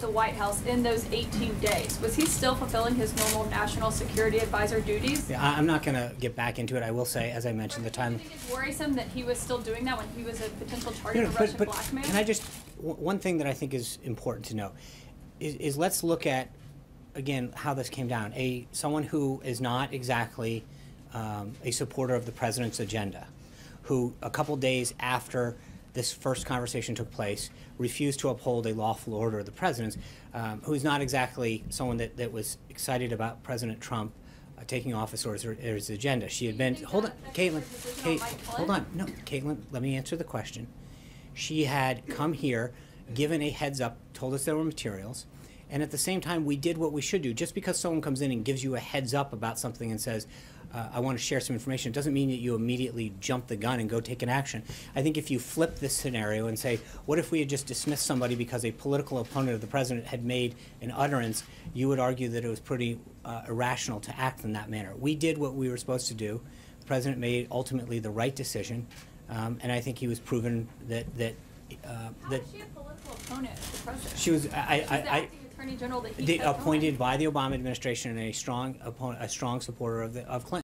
the White House in those 18 days, was he still fulfilling his normal national security advisor duties? Yeah, I- I'm not going to get back into it. I will say, as I mentioned, the time. Do you think it's worrisome that he was still doing that when he was a potential target no, of but, Russian but blackmail? can I just, w- one thing that I think is important to know is, is let's look at, again, how this came down. A, someone who is not exactly um, a supporter of the president's agenda, who a couple days after this first conversation took place, refused to uphold a lawful order of the president's, um, who's not exactly someone that, that was excited about President Trump uh, taking office or his, or his agenda. She had been, hold on, Caitlin, Kate, hold on. No, Caitlin, let me answer the question. She had come here, given a heads up, told us there were materials, and at the same time, we did what we should do. Just because someone comes in and gives you a heads up about something and says, uh, I want to share some information, it doesn't mean that you immediately jump the gun and go take an action. I think if you flip this scenario and say, what if we had just dismissed somebody because a political opponent of the president had made an utterance, you would argue that it was pretty uh, irrational to act in that manner. We did what we were supposed to do. The president made ultimately the right decision, um, and I think he was proven that that uh, How that she a political opponent of the president? she was. I, I, I, attorney general that he the, appointed by the Obama administration and a strong opponent, a strong supporter of the of Clinton.